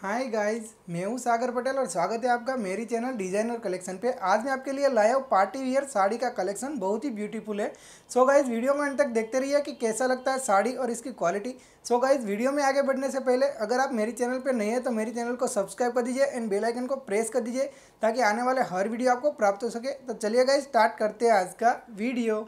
Hi guys, मैं हूँ सागर पटेल और स्वागत है आपका मेरी चैनल डिज़ाइनर कलेक्शन पे। आज मैं आपके लिए लाया हूँ पार्टी वियर साड़ी का कलेक्शन, बहुत ही ब्यूटीफुल है। सो गाइस वीडियो में अंत तक देखते रहिए कि कैसा लगता है साड़ी और इसकी क्वालिटी सो गाइस वीडियो में आगे बढ़ने से पहले, अगर आप मेरी चैनल पर नए हैं तो मेरी चैनल को सब्सक्राइब कर दीजिए एंड बेलाइकन को प्रेस कर दीजिए, ताकि आने वाले हर वीडियो आपको प्राप्त हो सके। तो चलिए गाइज़ स्टार्ट करते हैं आज का वीडियो।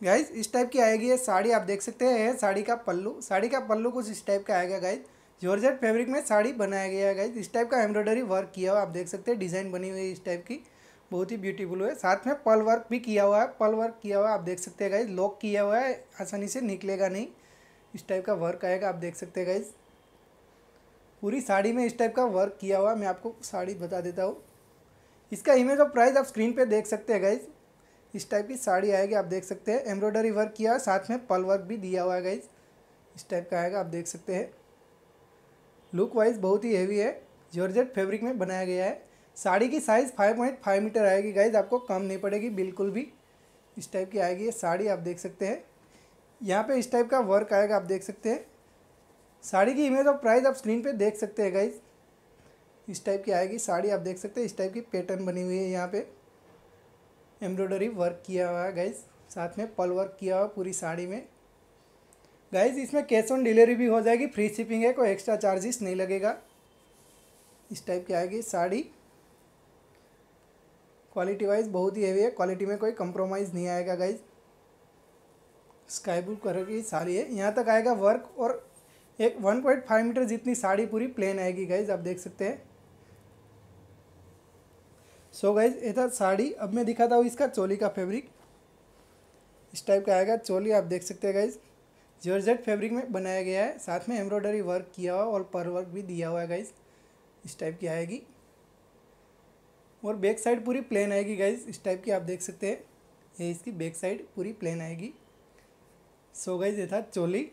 गाइज़ इस टाइप की आएगी ये साड़ी, आप देख सकते हैं साड़ी का पल्लू, साड़ी का पल्लू कुछ इस टाइप का आएगा गाइज़ जॉर्जेट फैब्रिक में साड़ी बनाया गया है गाइज़ इस टाइप का एम्ब्रॉयडरी वर्क किया हुआ आप देख सकते हैं डिज़ाइन बनी हुई है इस टाइप की। बहुत ही ब्यूटीफुल है। साथ में पल वर्क भी किया हुआ है। पल वर्क किया हुआ है। आप देख सकते हैं गाइज़ लॉक किया हुआ है। आसानी से निकलेगा नहीं। इस टाइप का वर्क आएगा। आप देख सकते हैं गाइज़ पूरी साड़ी में इस टाइप का वर्क किया हुआ है। मैं आपको साड़ी बता देता हूँ। इसका इमेज और प्राइस आप स्क्रीन पे देख सकते हैं गाइज़ इस टाइप की साड़ी आएगी। आप देख सकते हैं। एम्ब्रॉयडरी वर्क किया साथ में पल वर्क भी दिया हुआ है गाइज़ इस टाइप का आएगा। आप देख सकते हैं। लुक वाइज बहुत ही हैवी है। जॉर्जेट फैब्रिक में बनाया गया है। साड़ी की size five point five metre आएगी गाइज़ आपको कम नहीं पड़ेगी, बिल्कुल भी। इस टाइप की आएगी ये साड़ी, आप देख सकते हैं। यहाँ पे इस टाइप का वर्क आएगा, आप देख सकते हैं। साड़ी की इमेज और प्राइस आप स्क्रीन पे देख सकते हैं गाइज़ इस टाइप की आएगी साड़ी, आप देख सकते हैं। इस टाइप की पैटर्न बनी हुई है यहाँ पे। एम्ब्रॉयडरी वर्क किया हुआ है गाइज़ साथ में पल वर्क किया हुआ पूरी साड़ी में। गाइज़ इसमें कैश ऑन डिलीवरी भी हो जाएगी फ्री शिपिंग है, कोई एक्स्ट्रा चार्जेस नहीं लगेगा। इस टाइप की आएगी साड़ी। क्वालिटी वाइज बहुत ही हैवी है क्वालिटी में कोई कंप्रोमाइज़ नहीं आएगा गाइज़ स्काई ब्लू कलर की साड़ी है। यहाँ तक आएगा वर्क और एक वन पॉइंट फाइव मीटर जितनी साड़ी पूरी प्लेन आएगी गाइज़ आप देख सकते हैं। सो गाइज़ ये था साड़ी। अब मैं दिखाता हूँ इसका चोली का फैब्रिक इस टाइप का आएगा चोली, आप देख सकते हैं गाइज़ जॉर्जेट फैब्रिक में बनाया गया है। साथ में एम्ब्रॉयडरी वर्क किया हुआ और पर वर्क भी दिया हुआ है गाइज़ इस टाइप की आएगी। और बैक साइड पूरी प्लेन आएगी गाइज़ इस टाइप की आप देख सकते हैं। ये इसकी बैक साइड पूरी प्लेन आएगी। सो गाइज़ ये था चोली।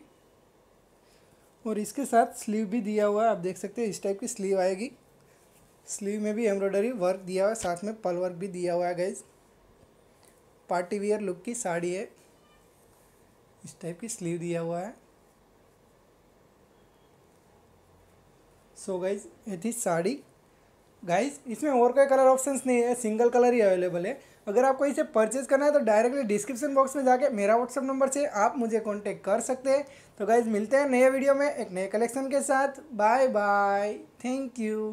और इसके साथ स्लीव भी दिया हुआ है। आप देख सकते हैं इस टाइप की स्लीव आएगी। स्लीव में भी एम्ब्रॉयडरी वर्क दिया हुआ है। साथ में पल वर्क भी दिया हुआ है गाइज़ पार्टी वियर लुक की साड़ी है। इस टाइप की स्लीव दिया हुआ है। सो गाइज़ ये थी साड़ी। गाइज़ इसमें और कोई कलर ऑप्शंस नहीं है सिंगल कलर ही अवेलेबल है। अगर आपको इसे परचेज करना है तो डायरेक्टली डिस्क्रिप्शन बॉक्स में जाके मेरा व्हाट्सअप नंबर से आप मुझे कांटेक्ट कर सकते हैं। तो गाइज़ मिलते हैं नए वीडियो में एक नए कलेक्शन के साथ। Bye bye thank you